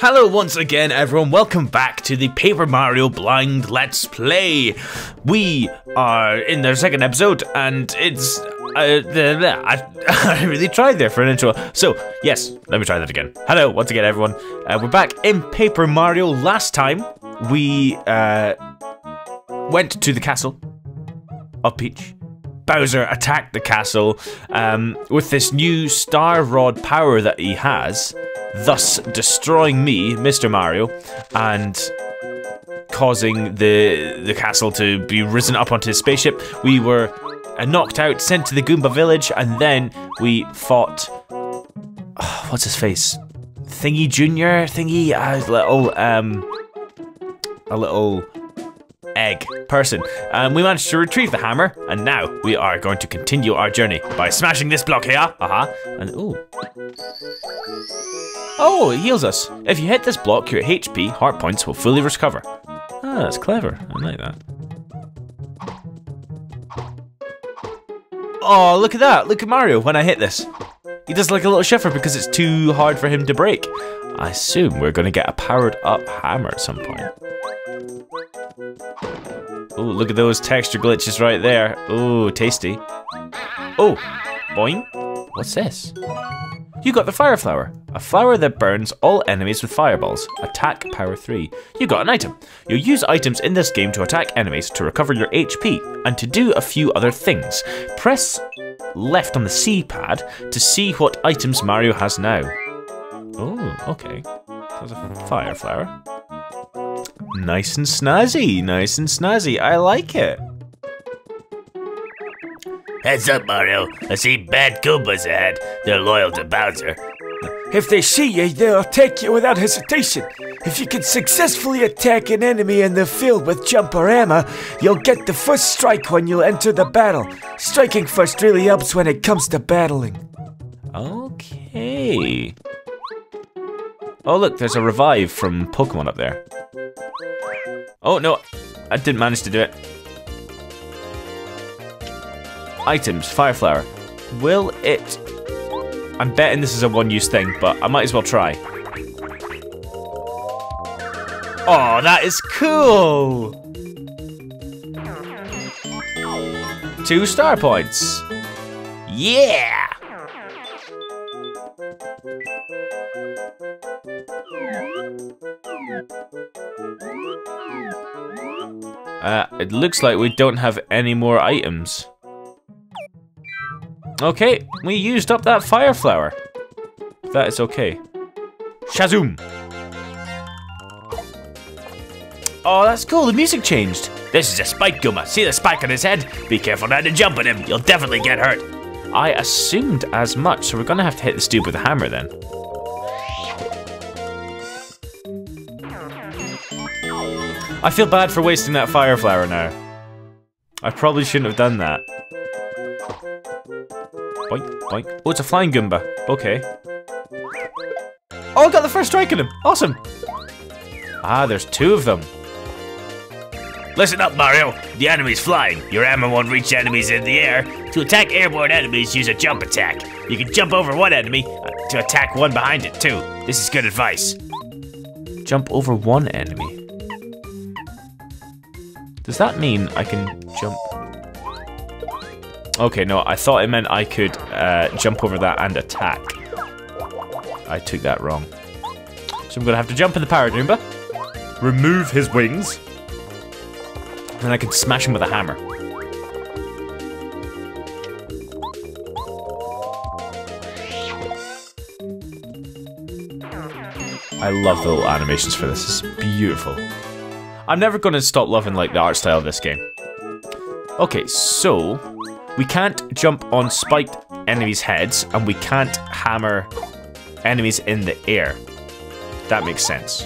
Hello once again everyone, welcome back to the Paper Mario Blind Let's Play. We are in the second episode and it's... Uh, I, really tried there for an intro. So, yes, let me try that again. Hello once again everyone. Uh, we're back in Paper Mario. Last time, we uh, went to the castle of Peach. Bowser attacked the castle um, with this new Star Rod power that he has thus destroying me, Mr. Mario, and causing the the castle to be risen up onto his spaceship. We were knocked out, sent to the Goomba village, and then we fought. Oh, what's his face? Thingy Junior, Thingy, a little um, a little egg person. And we managed to retrieve the hammer, and now we are going to continue our journey by smashing this block here. Uh huh. And ooh. Oh, it heals us. If you hit this block, your HP, heart points, will fully recover. Ah, that's clever. I like that. Oh, look at that. Look at Mario when I hit this. He does like a little shiver because it's too hard for him to break. I assume we're going to get a powered up hammer at some point. Oh, look at those texture glitches right there. Oh, tasty. Oh, boing. What's this? You got the Fire Flower, a flower that burns all enemies with fireballs. Attack power 3. You got an item. You'll use items in this game to attack enemies, to recover your HP, and to do a few other things. Press left on the C pad to see what items Mario has now. Oh, okay. There's a fire flower. Nice and snazzy, nice and snazzy. I like it. Heads up, Mario. I see bad Goombas ahead. They're loyal to Bowser. If they see you, they'll attack you without hesitation. If you can successfully attack an enemy in the field with jump or hammer, you'll get the first strike when you enter the battle. Striking first really helps when it comes to battling. Okay. Oh look, there's a revive from Pokemon up there. Oh no, I didn't manage to do it. Items, Fire Flower. Will it... I'm betting this is a one-use thing, but I might as well try. Oh, that is cool! Two star points. Yeah! Uh, it looks like we don't have any more items. Okay, we used up that fire flower. That is okay. Shazoom! Oh, that's cool, the music changed. This is a spike Goomba. See the spike on his head? Be careful not to jump at him. You'll definitely get hurt. I assumed as much, so we're gonna have to hit this dude with a hammer then. I feel bad for wasting that fire flower now. I probably shouldn't have done that. Boink, boink. Oh, it's a flying Goomba. Okay. Oh, I got the first strike on him. Awesome. Ah, there's two of them. Listen up, Mario. The enemy's flying. Your hammer won't reach enemies in the air. To attack airborne enemies, use a jump attack. You can jump over one enemy uh, to attack one behind it, too. This is good advice. Jump over one enemy. Does that mean I can jump? Okay, no, I thought it meant I could uh, jump over that and attack. I took that wrong. So I'm gonna have to jump in the Power remove his wings, then I can smash him with a hammer. I love the little animations for this. It's beautiful. I'm never going to stop loving like the art style of this game. Okay, so we can't jump on spiked enemies' heads, and we can't hammer enemies in the air. That makes sense.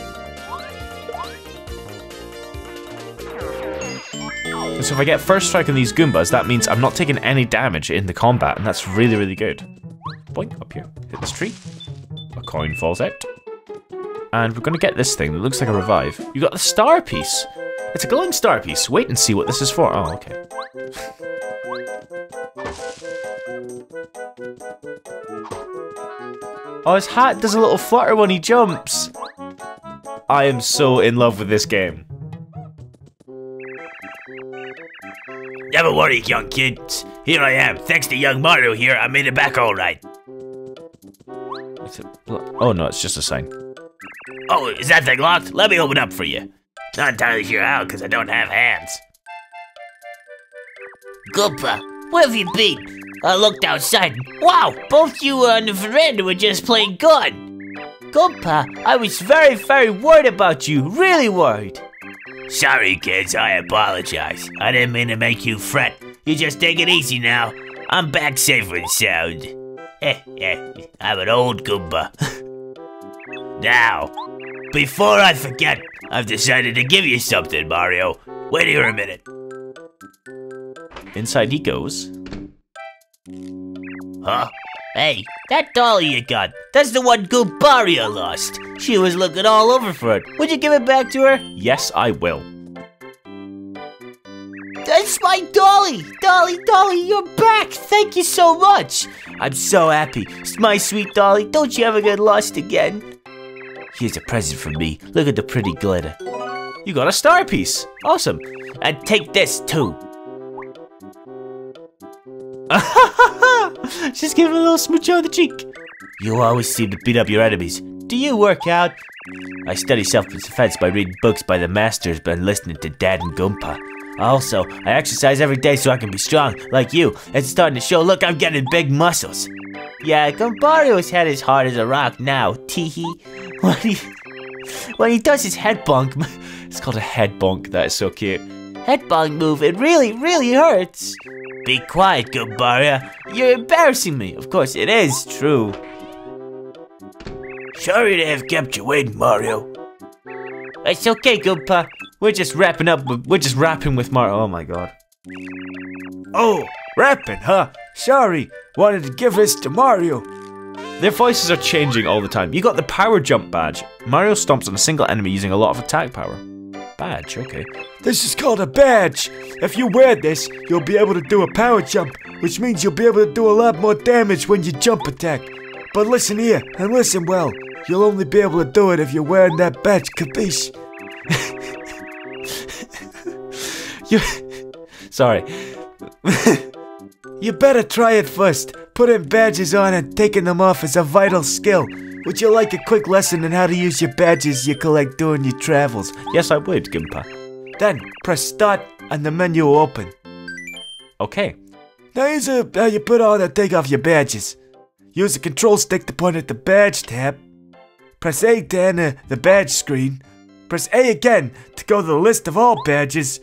So if I get first strike on these Goombas, that means I'm not taking any damage in the combat, and that's really, really good. Boink, up here. Hit this tree. A coin falls out. And we're going to get this thing that looks like a revive. You got the star piece. It's a glowing star piece. Wait and see what this is for. Oh, okay. Oh, his hat does a little flutter when he jumps. I am so in love with this game. Never worry, young kids. Here I am. Thanks to young Mario here, I made it back all right. Oh no, it's just a sign. Oh, is that thing locked? Let me open up for you. Not entirely sure how, because I don't have hands. Goomba, where have you been? I looked outside. Wow, both you and the veranda were just playing God. Goomba, I was very, very worried about you. Really worried. Sorry, kids, I apologize. I didn't mean to make you fret. You just take it easy now. I'm back safe and sound. Eh, eh, I'm an old Goomba. now, before I forget, I've decided to give you something, Mario. Wait here a minute. Inside he goes. Huh? Hey, that dolly you got, that's the one Goombaria lost. She was looking all over for it. Would you give it back to her? Yes, I will. That's my dolly! Dolly, dolly, you're back! Thank you so much! I'm so happy. It's My sweet dolly, don't you ever get lost again? Here's a present from me. Look at the pretty glitter. You got a star piece. Awesome. And take this too. She's giving a little smooch on the cheek. You always seem to beat up your enemies. Do you work out? I study self-defense by reading books by the masters and listening to Dad and Goompa. Also, I exercise every day so I can be strong, like you. It's starting to show. Look, I'm getting big muscles. Yeah, Goombario's head is hard as a rock now. Teehee. When he, when he does his head bonk, it's called a head bonk. That is so cute. Head bonk move. It really, really hurts. Be quiet, Goombaria. You're embarrassing me. Of course, it is true. Sorry to have kept you waiting, Mario. It's okay, Goomba. We're just wrapping up. We're just rapping with Mario. Oh my god. Oh, rapping, huh? Sorry. Wanted to give this to Mario. Their voices are changing all the time. You got the power jump badge. Mario stomps on a single enemy using a lot of attack power. Badge, okay. This is called a badge. If you wear this, you'll be able to do a power jump, which means you'll be able to do a lot more damage when you jump attack. But listen here, and listen well. You'll only be able to do it if you're wearing that badge, capiche? you. Sorry. you better try it first. Putting badges on and taking them off is a vital skill. Would you like a quick lesson on how to use your badges you collect during your travels? Yes, I would, Goomba. Then press start and the menu will open. Okay. Now here's a, how you put on and take off your badges. Use the control stick to point at the badge tab. Press A to enter the badge screen. Press A again to go to the list of all badges.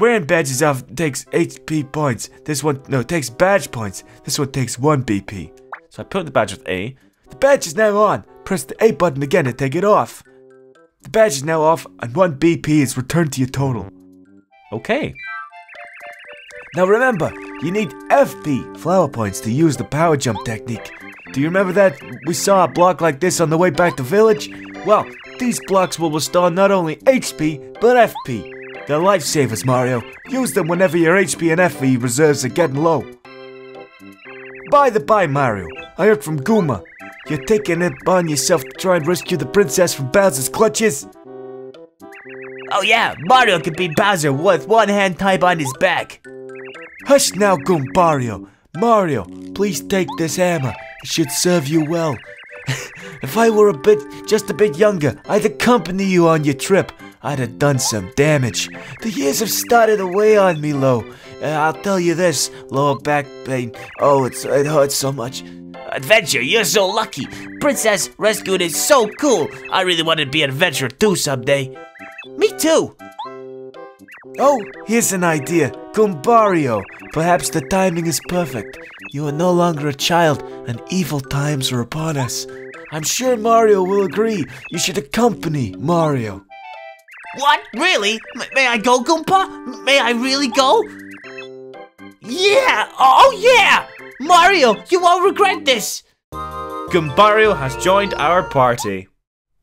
Wearing badges off takes HP points. This one, no, takes badge points. This one takes 1 BP. So I put the badge with A. The badge is now on. Press the A button again to take it off. The badge is now off and 1 BP is returned to your total. Okay. Now remember, you need FP flower points to use the power jump technique. Do you remember that we saw a block like this on the way back to village? Well, these blocks will restore not only HP, but FP. They're lifesavers, Mario. Use them whenever your HP and FP reserves are getting low. By the by, Mario, I heard from Goomba. You're taking it upon yourself to try and rescue the princess from Bowser's clutches? Oh yeah, Mario can beat Bowser with one hand tied behind his back. Hush now, Goombario. Mario, please take this hammer. It should serve you well. If I were a bit, just a bit younger, I'd accompany you on your trip. I'd have done some damage. The years have started weigh on me, Lo. Uh, I'll tell you this, lower back pain. Oh, it's, it hurts so much. Adventure, you're so lucky. Princess rescued is so cool. I really want to be an adventurer too someday. Me too. Oh, here's an idea. Goombario. Perhaps the timing is perfect. You are no longer a child, and evil times are upon us. I'm sure Mario will agree. You should accompany Mario. What? Really? M may I go, Goomba? May I really go? Yeah! Oh, yeah! Mario, you won't regret this! Goombario has joined our party.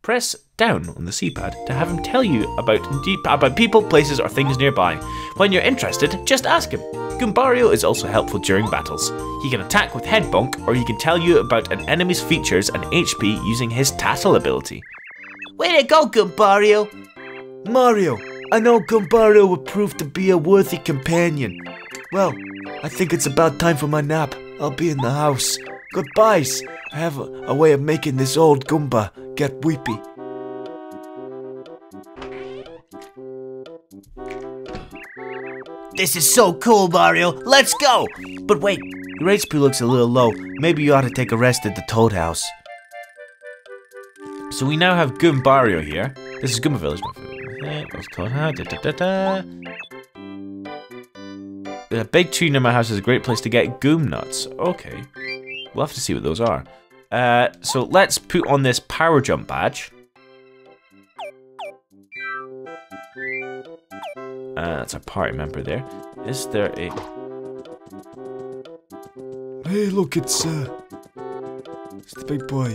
Press down on the C-pad to have him tell you about about people, places, or things nearby. When you're interested, just ask him. Goombario is also helpful during battles. He can attack with Head Bonk, or he can tell you about an enemy's features and HP using his Tattle ability. Way to go, Goombario! Mario, I know Goombario would prove to be a worthy companion. Well, I think it's about time for my nap. I'll be in the house. Goodbyes. I have a, a way of making this old Goomba get weepy. This is so cool, Mario. Let's go! But wait, Your HP looks a little low. Maybe you ought to take a rest at the Toad House. So we now have Goombario here. This is Goomba Village. The big tree near my house is a great place to get Goom nuts. Okay. We'll have to see what those are. Uh, so let's put on this power jump badge. Uh, that's a party member there. Is there a... Hey, look, it's uh, it's the big boy.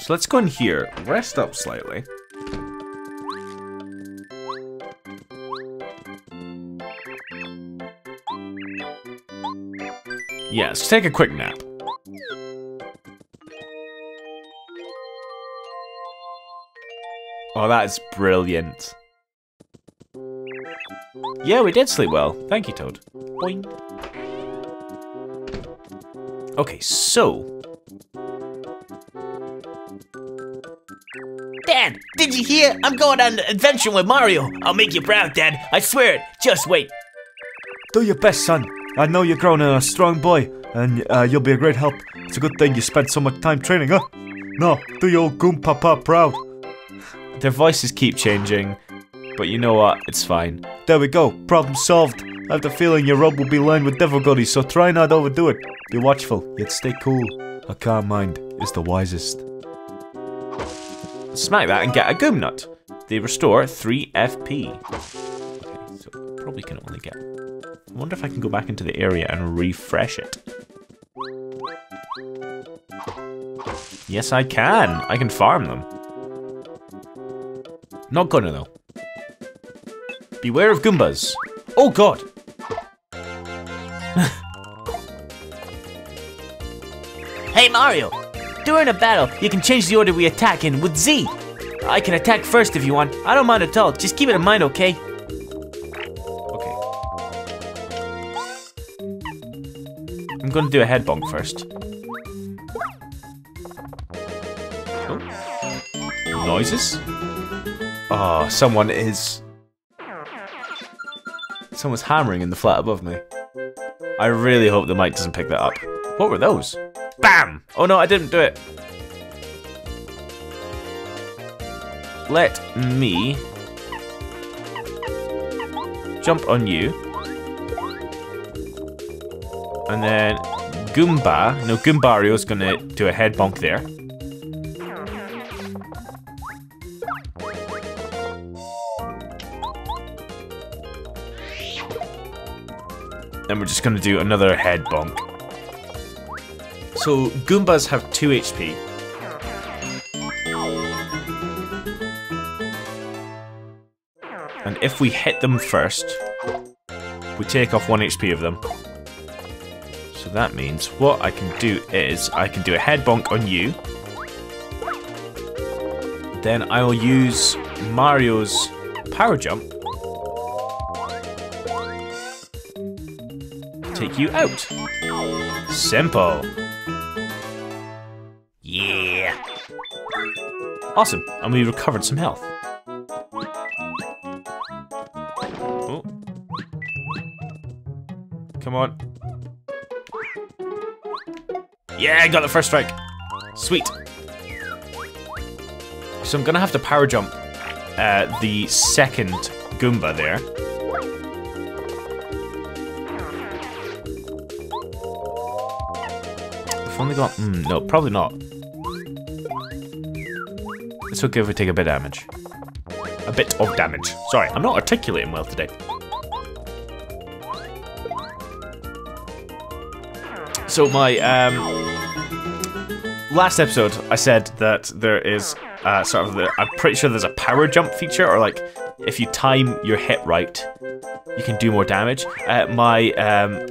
So let's go in here, rest up slightly. Yeah, let's take a quick nap. Oh, that is brilliant. Yeah, we did sleep well. Thank you, Toad. Boing. Okay, so... Dad, did you hear? I'm going on an adventure with Mario. I'll make you proud, Dad. I swear it. Just wait. Do your best, son. I know you're growing a strong boy, and uh, you'll be a great help. It's a good thing you spent so much time training, huh? No, do your old Goom Papa proud. Their voices keep changing, but you know what? It's fine. There we go. Problem solved. I have the feeling your rub will be lined with difficulties, so try not to overdo it. Be watchful, yet stay cool. A calm mind is the wisest. Smack that and get a Goom Nut. They restore 3 FP. Okay, so probably can only get... I wonder if I can go back into the area and refresh it. Yes, I can. I can farm them. Not gonna though. Beware of Goombas. Oh god! Hey, Mario. During a battle, you can change the order we attack in with Z. I can attack first if you want. I don't mind at all. Just keep it in mind, okay? Okay. I'm gonna do a head bonk first. Oh. Noises? Oh, someone is... Someone's hammering in the flat above me. I really hope the mic doesn't pick that up. What were those? Bam! Oh no, I didn't do it. Let me jump on you. And then Goomba, no, Goombario's gonna do a head bonk there. Then we're just gonna do another head bonk. So Goombas have 2 HP. And if we hit them first, we take off 1 HP of them. So that means what I can do is I can do a head bonk on you. Then I'll use Mario's power jump. Take you out. Simple. Yeah. Awesome, and we recovered some health. Oh. Come on. Yeah, I got the first strike. Sweet. So I'm gonna have to power jump uh, the second Goomba there. Only got... Mm, no, probably not. It's okay if we take a bit of damage. A bit of damage. Sorry, I'm not articulating well today. So my um, last episode, I said that there is uh, sort of the. I'm pretty sure there's a power jump feature, or like if you time your hit right, you can do more damage. Uh, my um,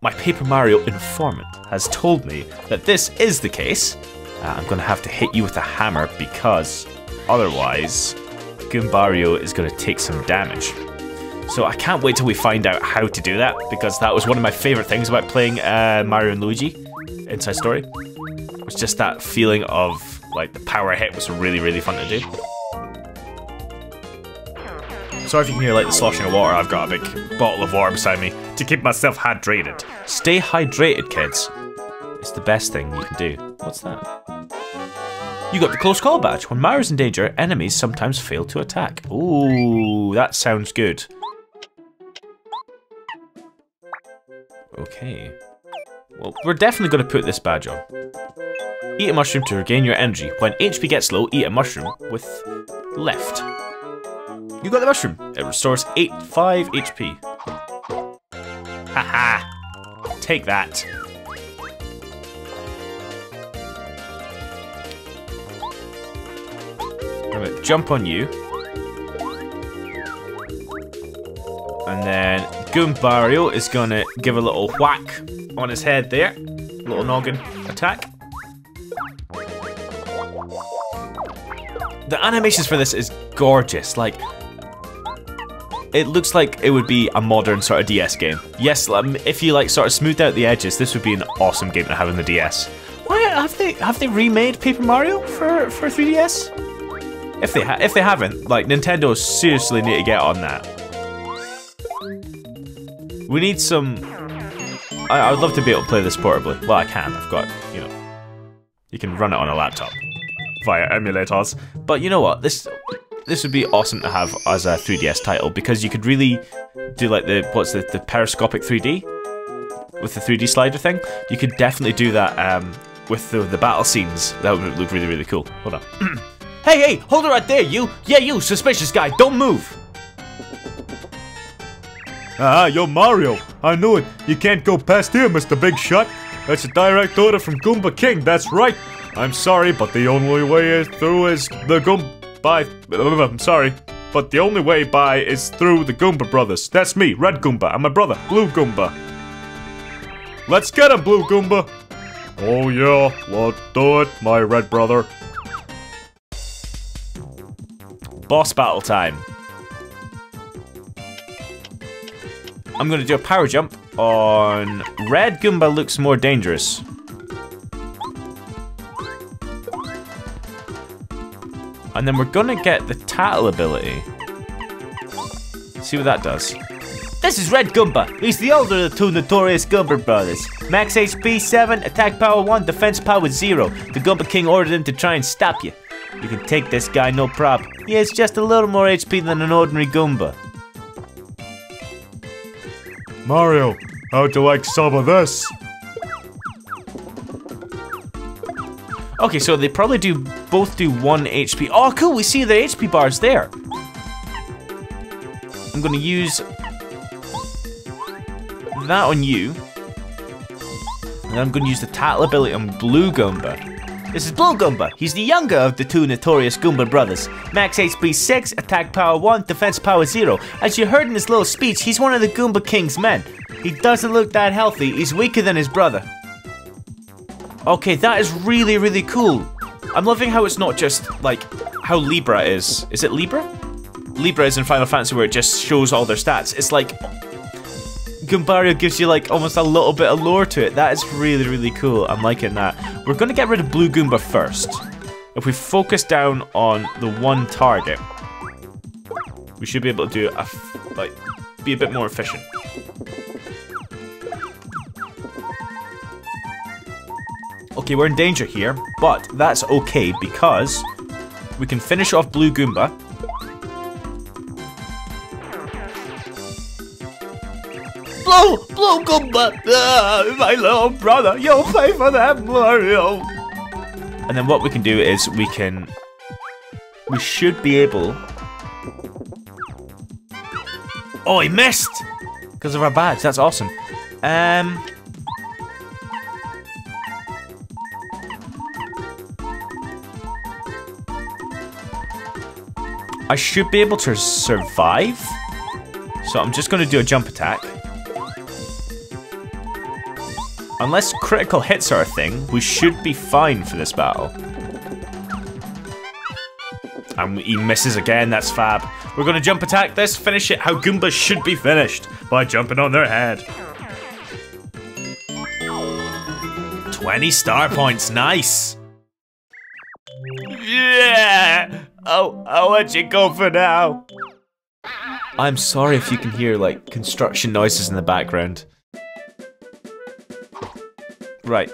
my Paper Mario informant has told me that this is the case. Uh, I'm gonna have to hit you with a hammer because otherwise, Goombario is gonna take some damage. So I can't wait till we find out how to do that because that was one of my favorite things about playing uh, Mario and Luigi Inside Story. It was just that feeling of like the power hit was really really fun to do. Sorry if you can hear like the sloshing of water. I've got a big bottle of water beside me to keep myself hydrated. Stay hydrated, kids. It's the best thing you can do. What's that? You got the close call badge. When Mario's in danger, enemies sometimes fail to attack. Ooh, that sounds good. Okay. Well, we're definitely going to put this badge on. Eat a mushroom to regain your energy. When HP gets low, eat a mushroom with left. You got the mushroom. It restores 8 5 HP. Haha. Take that. I'm gonna jump on you. And then Goombario is gonna give a little whack on his head there. Little noggin attack. The animations for this is gorgeous. Like, it looks like it would be a modern sort of DS game. Yes, um, if you like sort of smoothed out the edges, this would be an awesome game to have in the DS. Why have they have they remade Paper Mario for for 3DS? If they if they haven't, like Nintendo seriously need to get on that. We need some. I, I would love to be able to play this portably. Well, I can. I've got you know, you can run it on a laptop via emulators. But you know what? This this would be awesome to have as a 3DS title because you could really do like the what's the the periscopic 3D with the 3D slider thing. You could definitely do that um, with the the battle scenes. That would look really really cool. Hold on. hey hey, hold it right there, you. Yeah, you suspicious guy. Don't move. Ah, you're Mario. I knew it. You can't go past here, Mr. Big Shot. That's a direct order from Goomba King, that's right. I'm sorry, but the only way through is the Goomba... I'm sorry, but the only way by is through the Goomba Brothers. That's me, Red Goomba, and my brother, Blue Goomba. Let's get him, Blue Goomba. Oh yeah, let's do it, my red brother. Boss battle time. I'm gonna do a power jump on Red Goomba looks more dangerous. And then we're gonna get the tattle ability. See what that does. This is Red Goomba. He's the older of the two notorious Goomba brothers. Max HP 7, attack power 1, defense power 0. The Goomba King ordered him to try and stop you. You can take this guy, no problem. He has just a little more HP than an ordinary Goomba. Mario, how'd you like some of this? Okay, so they probably do both do one HP. Oh, cool, we see the HP bars there. I'm gonna use that on you. And I'm gonna use the tattle ability on Blue Goomba. This is Blue Goomba. He's the younger of the two notorious Goomba brothers. Max HP 6, attack power 1, defense power 0. As you heard in his little speech, he's one of the Goomba King's men. He doesn't look that healthy, he's weaker than his brother. Okay, that is really, really cool. I'm loving how it's not just, like, how Libra is. Is it Libra? Libra is in Final Fantasy where it just shows all their stats. It's like, Goombario gives you, like, almost a little bit of lore to it. That is really, really cool. I'm liking that. We're going to get rid of Blue Goomba first. If we focus down on the one target, we should be able to do, a, like, be a bit more efficient. Okay, we're in danger here, but that's okay because we can finish off Blue Goomba. Blue, Blue Goomba, ah, my little brother, you'll pay for that, Mario. And then what we can do is we can, we should be able. Oh, he missed because of our badge. That's awesome. Um. I should be able to survive. So I'm just going to do a jump attack. Unless critical hits are a thing, we should be fine for this battle. And he misses again, that's fab. We're gonna jump attack this, finish it how Goombas should be finished, by jumping on their head. 20 star points, nice. Yeah! Oh, I'll let you go for now. I'm sorry if you can hear, like, construction noises in the background. Right.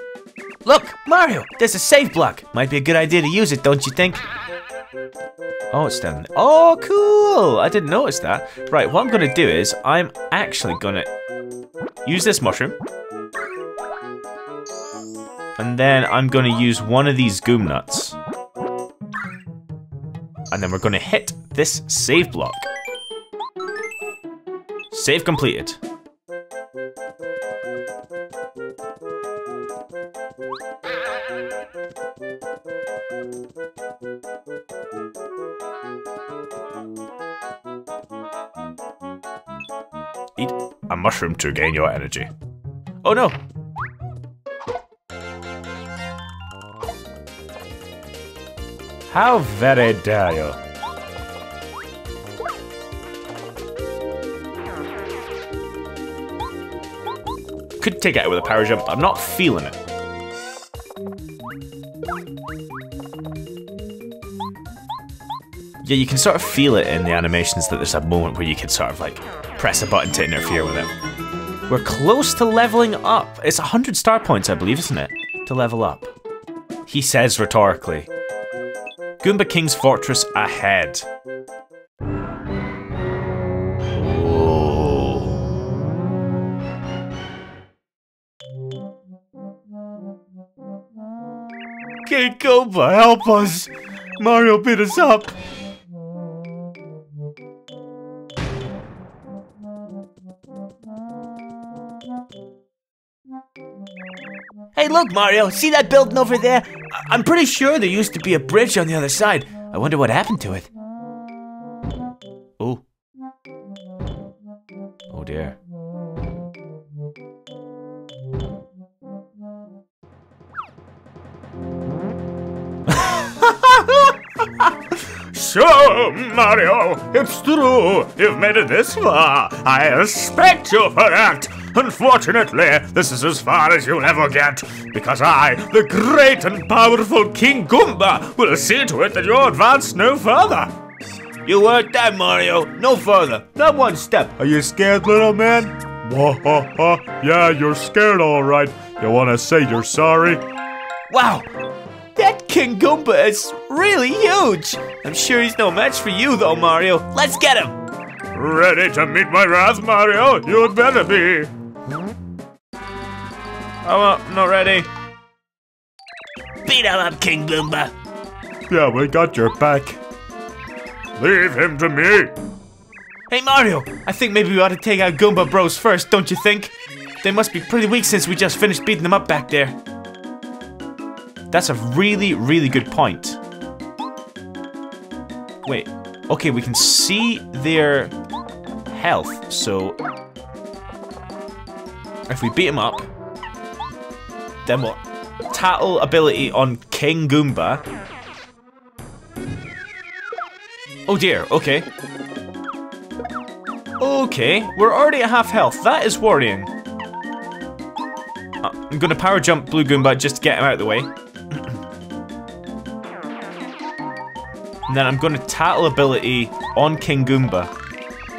Look, Mario, there's a save block. Might be a good idea to use it, don't you think? Oh, it's down there. Oh, cool! I didn't notice that. Right, what I'm gonna do is, I'm actually gonna use this mushroom. And then I'm gonna use one of these goom nuts. And then we're gonna hit this save block. Save completed. Eat a mushroom to gain your energy. Oh no! How very dare you? Could take it out with a power jump, but I'm not feeling it. Yeah, you can sort of feel it in the animations that there's a moment where you can sort of like press a button to interfere with it. We're close to leveling up. It's 100 star points, I believe, isn't it? To level up. He says rhetorically. Goomba King's Fortress ahead. King Goomba, help us! Mario beat us up! Hey, look, Mario, see that building over there? I'm pretty sure there used to be a bridge on the other side. I wonder what happened to it. Oh. Oh dear. So, Mario, it's true. You've made it this far. I respect you for that. Unfortunately, this is as far as you'll ever get, because I, the great and powerful King Goomba, will see to it that you advance no further. You heard that, Mario. No further. Not one step. Are you scared, little man? Yeah, you're scared, all right. You want to say you're sorry? Wow. That King Goomba is really huge. I'm sure he's no match for you, though, Mario. Let's get him. Ready to meet my wrath, Mario? You'd better be. Oh, well, I'm not ready. Beat him up, King Goomba. Yeah, we got your back. Leave him to me. Hey, Mario, I think maybe we ought to take out Goomba Bros first, don't you think? They must be pretty weak since we just finished beating them up back there. That's a really, really good point. Wait, okay, we can see their health, so... If we beat them up, then what? Tattle ability on King Goomba. Oh dear, okay. Okay, we're already at half health. That is worrying. Uh, I'm gonna power jump Blue Goomba just to get him out of the way. and then I'm gonna tattle ability on King Goomba.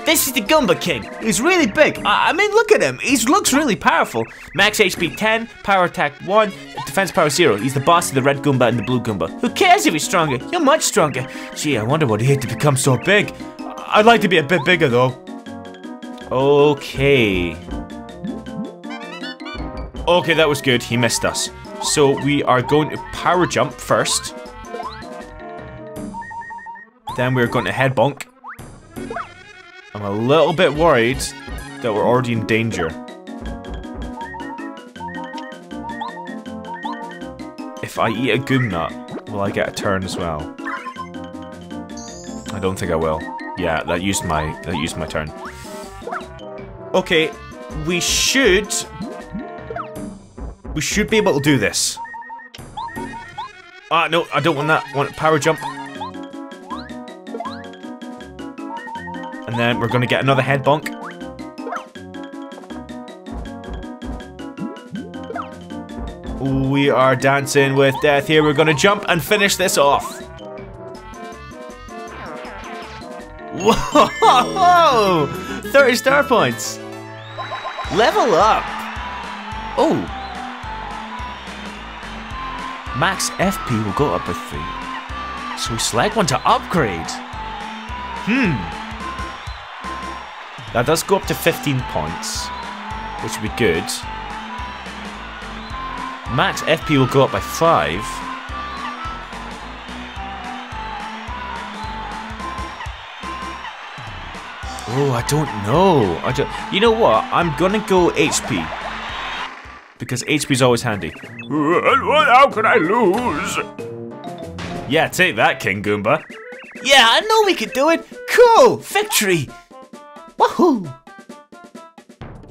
This is the Goomba King. He's really big. I, I mean, look at him. He looks really powerful. Max HP 10, power attack 1, defense power 0. He's the boss of the red Goomba and the blue Goomba. Who cares if he's stronger? You're much stronger. Gee, I wonder what he had to become so big. I'd like to be a bit bigger, though. Okay. Okay, that was good. He missed us. So we are going to power jump first. Then we're going to head bonk. I'm a little bit worried that we're already in danger. If I eat a goom nut, will I get a turn as well? I don't think I will. Yeah, that used my that used my turn. Okay, we should we should be able to do this. Ah, no, I don't want that. I want power jump. We're gonna get another head bonk. We are dancing with death here. We're gonna jump and finish this off. Whoa! 30 star points. Level up. Oh. Max FP will go up by three. So we select one to upgrade. Hmm. That does go up to 15 points, which would be good. Max FP will go up by 5. Oh, I don't know. I don't, you know what? I'm gonna go HP. Because HP's always handy. How could I lose? Yeah, take that, King Goomba. Yeah, I know we could do it. Cool! Victory! Woohoo!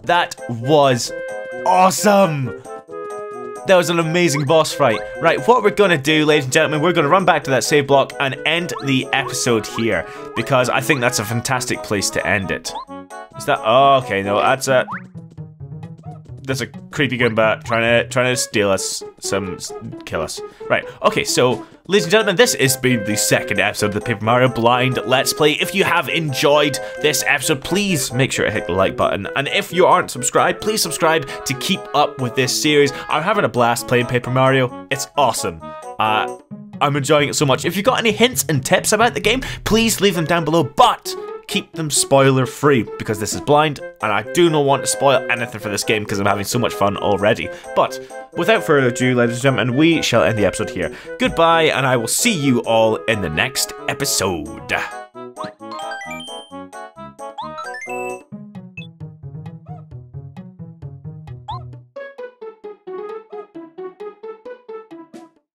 That was awesome! That was an amazing boss fight. Right, what we're gonna do, ladies and gentlemen, we're gonna run back to that save block and end the episode here because I think that's a fantastic place to end it. Is that? Oh, okay, no, that's a. There's a creepy Goomba trying to trying to steal us, some kill us. Right. Okay, so ladies and gentlemen, this has been the second episode of the Paper Mario Blind Let's Play. If you have enjoyed this episode, please make sure to hit the like button. And if you aren't subscribed, please subscribe to keep up with this series. I'm having a blast playing Paper Mario. It's awesome. Uh, I'm enjoying it so much. If you've got any hints and tips about the game, please leave them down below. But keep them spoiler free because this is blind and I do not want to spoil anything for this game because I'm having so much fun already. But without further ado, ladies and gentlemen, we shall end the episode here. Goodbye, and I will see you all in the next episode.